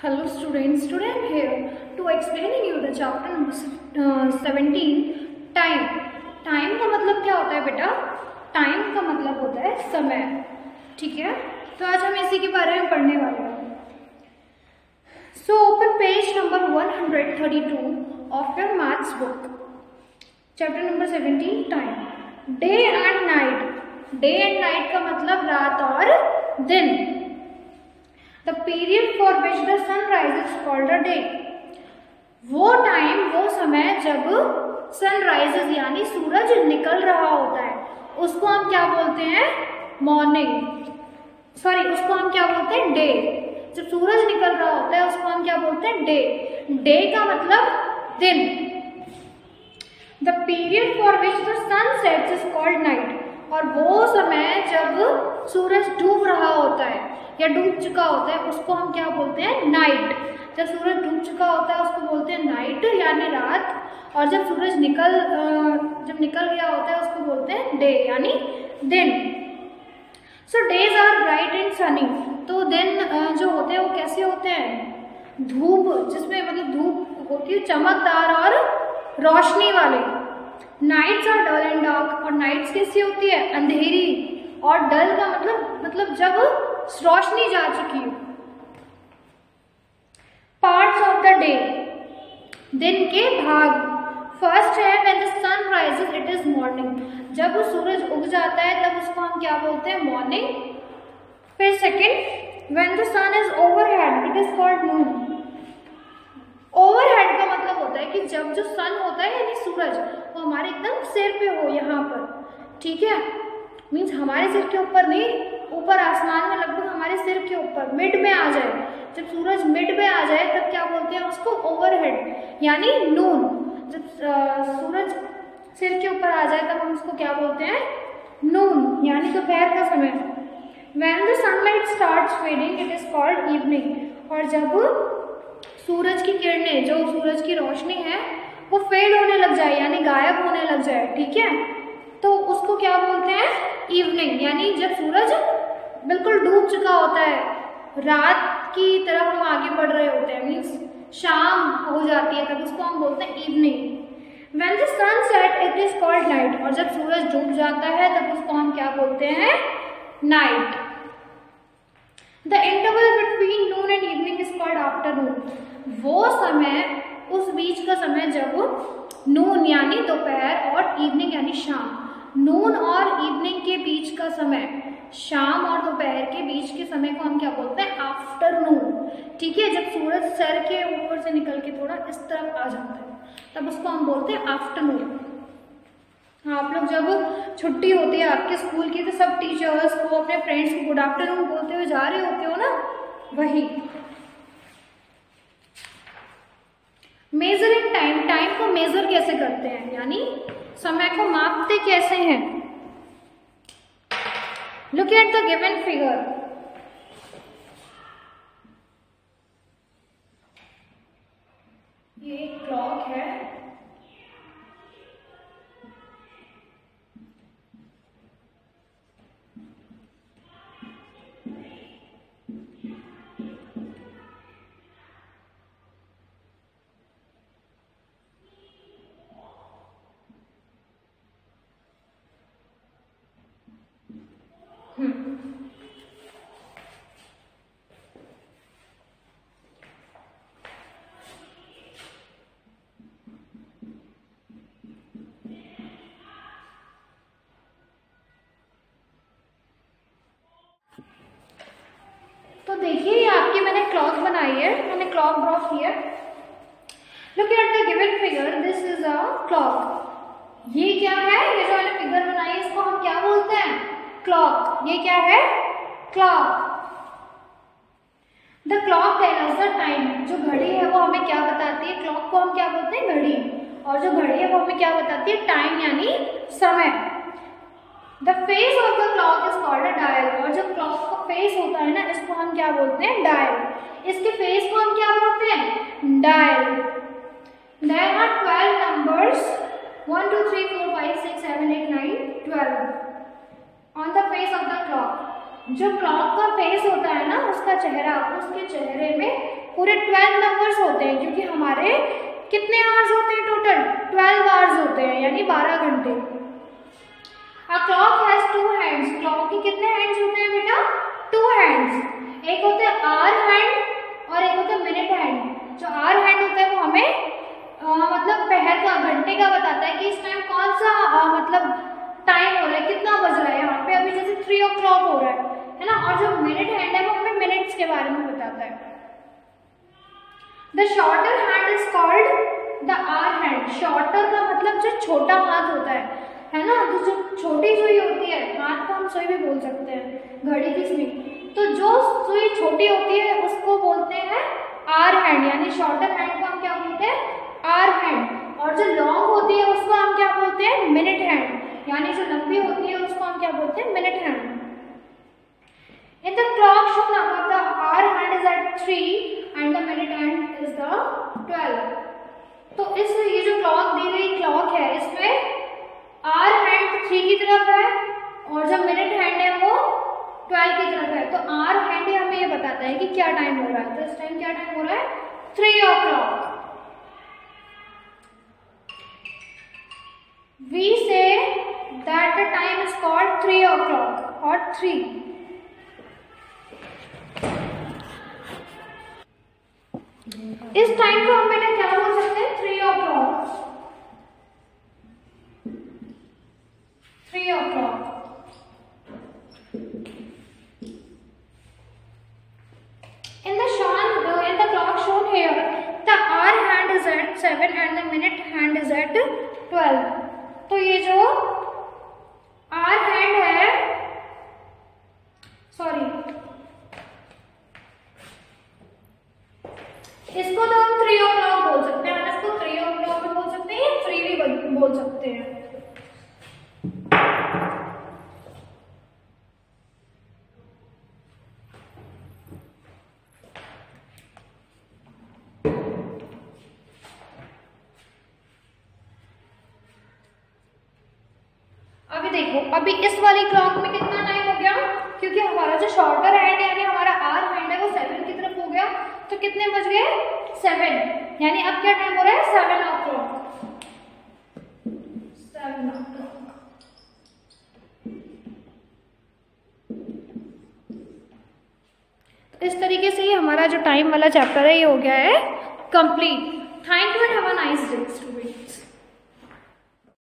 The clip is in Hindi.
Hello students, today I am here to explaining you the chapter number 17 time. Time का मतलब क्या होता है बेटा? टाइम का मतलब होता है समय. ठीक है? तो आज हम इसी के बारे में पढ़ने वाले हैं. So open page number 132 of your maths book chapter number 17 time day and night day and night का मतलब रात और दिन. The period for which the sun rise called a day वो टाइम वो समय जब सनराइजेस यानी सूरज निकल रहा होता है, उसको हम क्या बोलते हैं? मॉर्निंग सॉरी उसको हम क्या बोलते हैं? डे जब सूरज निकल रहा होता है, उसको हम क्या बोलते हैं? डे डे का मतलब दिन. The period for which the sun sets is called night और वो समय जब सूरज डूब रहा होता है या डूब चुका होता है, उसको हम क्या बोलते हैं? नाइट जब सूरज डूब चुका होता है, उसको बोलते हैं नाइट यानी रात। और जब सूरज निकल जब निकल गया होता है, उसको बोलते हैं डे यानी दिन। So days are bright and sunny तो दिन जो होते हैं, वो कैसे होते हैं? धूप, जिसमें मतलब धूप होती है, चमकदार और रोशनी वाले। Nights are dull and dark और नाइट्स कैसी होती है? अंधेरी। और डल का मतलब मतलब जब रोशनी जा चुकी हो। पार्ट्स ऑफ़ द डे दिन के भाग। फ़र्स्ट है when the sun rises it is morning जब सूरज उग जाता है, तब उसको हम क्या बोलते हैं? मॉर्निंग फिर second when the sun is overhead it is called noon overhead का मतलब होता है कि जब जो सन होता है, यानी सूरज, वो हमारे एकदम सिर पे हो, यहाँ पर। ठीक है? मीन्स हमारे सिर के ऊपर नहीं, ऊपर आसमान ऊपर मिड में आ जाए। जब सूरज मिड में आ जाए, तब क्या बोलते हैं उसको? ओवरहेड यानी नून जब सूरज सिर के ऊपर आ जाए, तब हम उसको क्या बोलते हैं? नून यानी दोपहर का समय। When the sunlight start fading it is called evening और जब सूरज की किरणें, जो सूरज की रोशनी है, वो फेड होने लग जाए, यानी गायब होने लग जाए, ठीक है? तो उसको क्या बोलते हैं? इवनिंग यानी जब सूरज बिल्कुल डूब चुका होता है रात की तरफ़ हम आगे बढ़ रहे होते हैं मीन्स शाम हो जाती है, तब उसको हम बोलते हैं evening when the sun set it is called night और जब सूरज डूब जाता है, तब उसको हम क्या बोलते हैं? Night the interval between noon and evening is called afternoon वो समय, उस बीच का समय जब नून यानी दोपहर और इवनिंग यानी शाम. नून और इवनिंग के बीच का समय, शाम और दोपहर के बीच के समय को हम क्या बोलते हैं? आफ्टरनून ठीक है? जब सूरज सर के ऊपर से निकल के थोड़ा इस तरफ़ आ जाता है, तब उसको हम बोलते हैं आफ्टरनून आप लोग जब छुट्टी होती है आपके स्कूल की तो सब टीचर्स को, अपने फ्रेंड्स को गुड आफ्टरनून बोलते हुए जा रहे होते हो ना? वही. मेजरिंग टाइम टाइम को मेजर कैसे करते हैं? यानी समय को मापते कैसे हैं? Look at the given figure तो देखिए, ये आपकी मैंने क्लॉक बनाई है। मैंने क्लॉक ड्रॉ किया look at the given figure this is a clock ये क्या है? ये जो मैंने फिगर बनाई है, इसको हम क्या बोलते हैं? क्लॉक ये क्या है? Clock the clock the time जो घड़ी है वो हमें क्या बताती है? क्लॉक को हम क्या बोलते हैं? घड़ी. और जो घड़ी है वो हमें क्या बताती है? टाइम यानी समय. The face of the clock is called dial और जो क्लॉक का फेस होता है ना, इसको हम क्या बोलते हैं? डायल इसके फेस को हम क्या बोलते हैं? Dial there are twelve numbers one two three four five six seven eight nine twelve on the face of the clock जो क्लॉक का फेस होता है ना उसका चेहरा उसके चेहरे में पूरे ट्वेल्व नंबर्स होते हैं क्योंकि हमारे कितने आवर्स होते हैं टोटल ट्वेल्व आवर्स होते हैं यानी बारह घंटे। A clock has two hands clock के कितने हैंड्स होते हैं बेटा? टू हैंड्स एक होते हैं आर हैंड और एक होता है मिनट हैंड जो आर हैंड होता है वो हमें आ, मतलब पहर का घंटे का बताता है कि इस टाइम कौन सा आ, मतलब टाइम हो रहा है कितना बज रहा है यहाँ पे अभी जैसे थ्री ओ क्लॉक हो रहा है है ना और जो मिनट हैंड है वो हमें मिनट्स के बारे में बताता है। The shorter hand is called the hour hand shorter का मतलब जो छोटा हाथ होता है। है ना? तो जो छोटी सुई होती है, हाथ को हम सुई भी बोल सकते हैं। घड़ी की सुई। तो जो सुई छोटी होती है, उसको बोलते हैं आर हैंड यानी शॉर्टर हैंड को हम क्या बोलते हैं? आर हैंड और जो लॉन्ग होती है, उसको हम क्या बोलते हैं? मिनट हैंड यानी जो लंबी होती है, उसको हम क्या बोलते हैं? Minute hand In the clock shown above, the hour hand is at 3 and the minute hand is the 12. तो इस ये जो क्लॉक दी गई क्लॉक है इसमें आर हैंड थ्री की तरफ़ है और जो मिनट हैंड है वो ट्वेल्व की तरफ़ है। तो आर हैंड हमें ये बताता है कि क्या टाइम हो रहा है। तो इस टाइम क्या टाइम हो रहा है? Three o'clock we say that the time is called 3 o'clock or 3 इस टाइम को हम बेटा क्या बोल सकते हैं? Three of clock three o'clock In the shown, uh, in the clock shown here, the hour hand is at seven and the minute hand is at twelve. तो ये जो आर हैंड है सॉरी इसको तो हम थ्री ओ क्लॉक बोल सकते हैं इसको थ्री ओ क्लॉक भी बोल सकते हैं या थ्री भी बोल सकते हैं अभी देखो। अभी इस वाली क्लॉक में कितना टाइम हो गया? क्योंकि हमारा जो शॉर्टर हैंड यानी हमारा आर हैंड है वो सेवन की तरफ़ हो गया। तो कितने बज गए? सेवन यानी अब क्या टाइम हो रहा है? सेवन ओ क्लॉक सेवन इस तरीके से ही हमारा जो टाइम वाला चैप्टर है, ये हो गया है complete thank you and have a nice day